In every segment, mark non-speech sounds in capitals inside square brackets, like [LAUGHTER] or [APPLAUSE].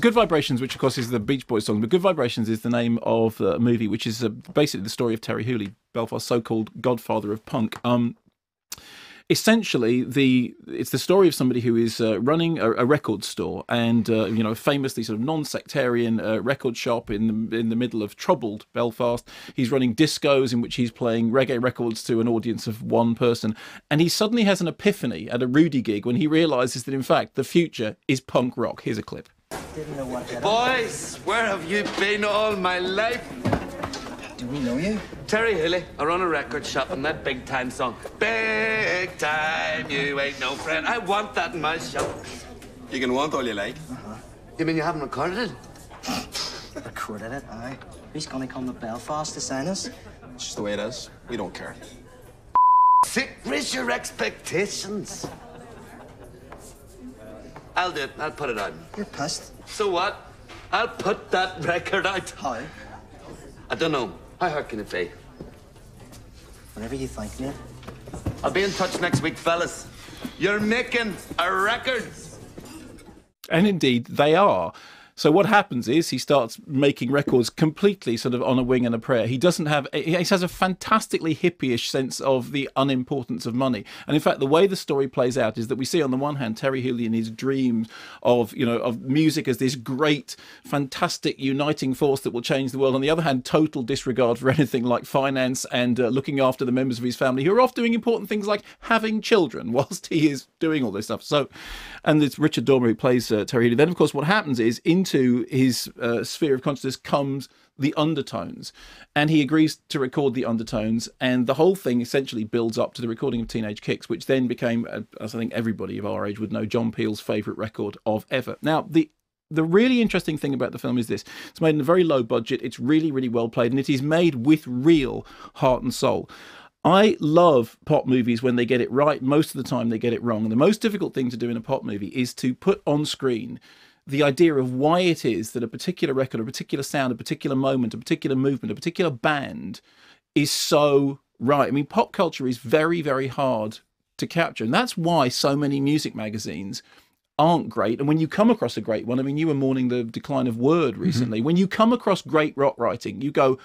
Good Vibrations, which of course is the Beach Boys song, but Good Vibrations is the name of a movie which is uh, basically the story of Terri Hooley, Belfast's so-called godfather of punk. Um, essentially the it's the story of somebody who is uh, running a, a, record store and uh, you know famously sort of non-sectarian uh, record shop in the in the middle of troubled Belfast. He's running discos in which he's playing reggae records to an audience of one person and he suddenly has an epiphany at a Rudi gig when he realizes that in fact the future is punk rock. Here's a clip Boys, where have you been all my life? Do we know you? Terri Hooley. I run a record shop and that big time song. Big time, you ain't no friend. I want that in my shop. You can want all you like. Uh-huh. You mean you haven't recorded it? [LAUGHS] recorded it, aye. Who's gonna come to Belfast to sign us? It's just the way it is. We don't care. Sick, raise your expectations. I'll do it. I'll put it on. You're pissed. So what? I'll put that record out. How? I don't know. How hard can it be? Whatever you think, mate. I'll be in touch next week, fellas. You're making a record. And indeed, they are. So what happens is he starts making records completely sort of on a wing and a prayer. He doesn't have he has a fantastically hippyish sense of the unimportance of money. And in fact, the way the story plays out is that we see on the one hand Terri Hooley and his dreams of you know of music as this great, fantastic uniting force that will change the world. On the other hand, total disregard for [LAUGHS] anything like finance and uh, looking after the members of his family who are off doing important things like having children [LAUGHS] whilst he is doing all this stuff. So, and it's Richard Dormer who plays uh, Terri Hooley. Then of course what happens is into into his uh, sphere of consciousness comes the undertones. And he agrees to record the undertones and the whole thing essentially builds up to the recording of teenage kicks which then became uh, as i think everybody of our age would know john peel's favorite record of ever. Now the the really interesting thing about the film is this. It's made in a very low budget. It's really really well played and it is made with real heart and soul. I love pop movies when they get it right. Most of the time, they get it wrong. And the most difficult thing to do in a pop movie is to put on screen the idea of why it is that a particular record, a particular sound, a particular moment, a particular movement, a particular band is so right. I mean, pop culture is very, very hard to capture. And that's why so many music magazines aren't great. And when you come across a great one, I mean, you were mourning the decline of Word mm-hmm. recently. Mm-hmm. When you come across great rock writing, you go,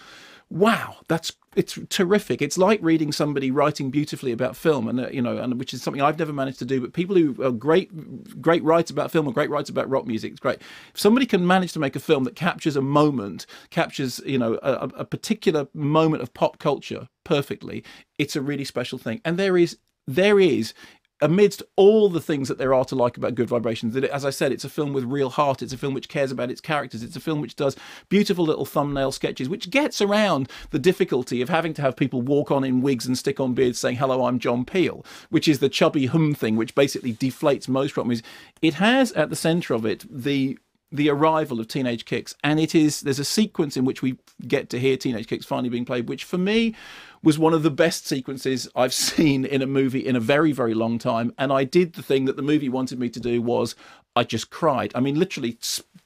wow, that's it's terrific. It's like reading somebody writing beautifully about film, and uh, you know, and which is something I've never managed to do. But people who are great, great writers about film or great writers about rock music, it's great. If somebody can manage to make a film that captures a moment, captures you know a, a particular moment of pop culture perfectly, it's a really special thing. And there is there is amidst all the things that there are to like about Good Vibrations, that as I said, it's a film with real heart. It's a film which cares about its characters. It's a film which does beautiful little thumbnail sketches, which gets around the difficulty of having to have people walk on in wigs and stick on beards saying, "Hello, I'm John Peel," which is the chubby hum thing, which basically deflates most music. It has at the centre of it the the arrival of Teenage Kicks, and it is there's a sequence in which we get to hear Teenage Kicks finally being played, which for me was one of the best sequences I've [LAUGHS] seen in a movie in a very very long time. And I did the thing that the movie wanted me to do was I just cried. I mean, literally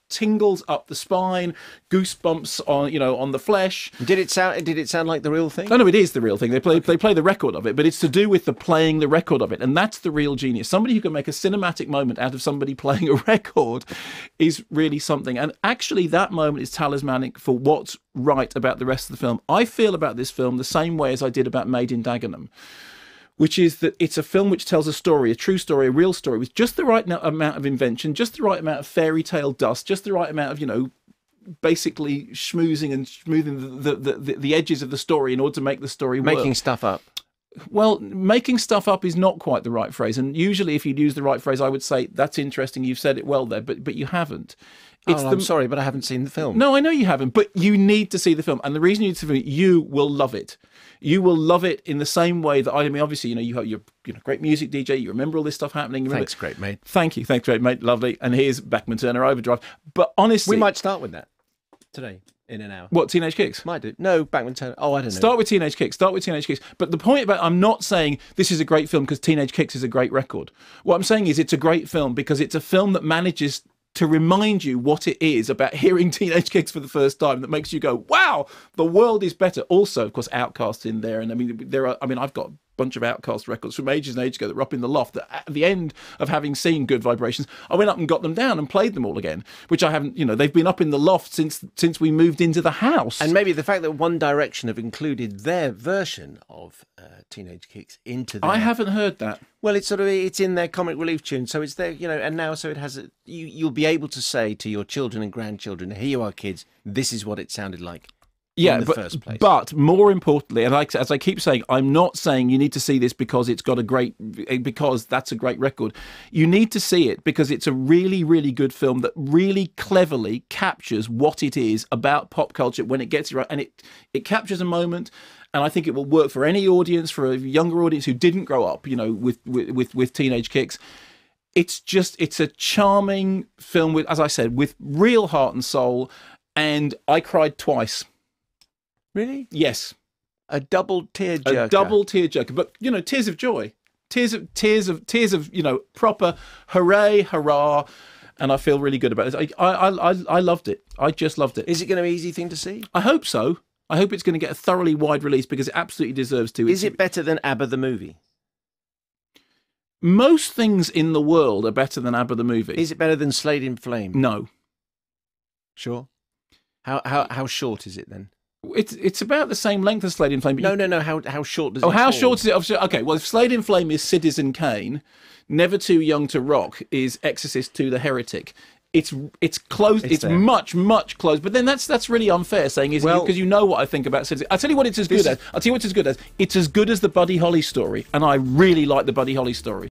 tingles up the spine, goosebumps on you know on the flesh. Did it sound? Did it sound like the real thing? No, no, it is the real thing. They play they play the record of it, but it's to do with the playing the record of it, and that's the real genius. Somebody who can make a cinematic moment out of somebody [LAUGHS] playing a record is really something. And actually, that moment is talismanic for what's right about the rest of the film. I feel about this film the same way as I did about Made in Dagenham which is that it's a film which tells a story, a true story, a real story, with just the right amount of invention, just the right amount of fairy tale dust, just the right amount of, you know, basically schmoozing and smoothing the, the, the, the edges of the story in order to make the story work. Making stuff up. Well, making stuff up is not quite the right phrase. And usually, if you'd use the right phrase, I would say, that's interesting, you've said it well there, but, but you haven't. It's oh, the... I'm sorry, but I haven't seen the film. No, I know you haven't, but you need to see the film. And the reason you need to see it, you will love it you will love it in the same way that I, I mean. Obviously, you know you have your you know great music DJ. You remember all this stuff happening. You thanks, great mate. Thank you, thanks, great mate. Lovely. And here's Bachman Turner Overdrive. But honestly, we might start with that today in an hour. What Teenage Kicks? Might do. No, Bachman Turner. Oh, I don't know. Start with Teenage Kicks. Start with Teenage Kicks. But the point about I'm not saying this is a great film because Teenage Kicks is a great record. What I'm saying is it's a great film because it's a film that manages to remind you what it is about [LAUGHS] hearing Teenage Kicks for the first time that makes you go, wow, the world is better. Also, of course, Outcast in there. And I mean, there are, I mean, I've got bunch of Outcast records from ages and ages ago that were up in the loft. That at the end of having seen Good Vibrations, I went up and got them down and played them all again, which I haven't. You know, they've been up in the loft since since we moved into the house. And maybe the fact that One Direction have included their version of uh, Teenage Kicks into. Their... I haven't heard that. Well, it's sort of it's in their comic relief tune, so it's there, you know, and now so it has a, you you'll be able to say to your children and grandchildren, "Here you are, kids. This is what it sounded like." Yeah, but, but more importantly, and like, as I keep saying, I'm not saying you need to see this because it's got a great, eh, because that's a great record. You need to see it because it's a really, really good film that really cleverly captures what it is about pop culture when it gets it right, and it it captures a moment. And I think it will work for any audience, for a younger audience who didn't grow up, you know, with with with teenage kicks it's just it's a charming film with as i said with real heart and soul and i cried twice Really? Yes. A double tearjerker. A double tearjerker, but you know, tears of joy, tears of tears of tears of you know, proper hooray, hurrah, and I feel really good about it. I I I, I loved it. I just loved it. Is it going to be an easy thing to see? I hope so. I hope it's going to get a thoroughly wide release because it absolutely deserves to. Is it's, it better than ABBA the movie? Most things in the world are better than ABBA the movie. Is it better than Slade in Flame? No. Sure. How how how short is it then? It's it's about the same length as Slade in Flame. no, you... no, no. How how short does? Oh, it. Oh, how fall? short is it? Okay, well, if Slade in Flame is Citizen Kane, Never Too Young to Rock is Exorcist to the Heretic. It's it's close. It's, it's much much close. But then that's that's really unfair saying is because well, you know what I think about Citizen. I'll tell you what it's as good as. I'll tell you what it's as good as. It's as good as the Buddy Holly story, and I really like the Buddy Holly story.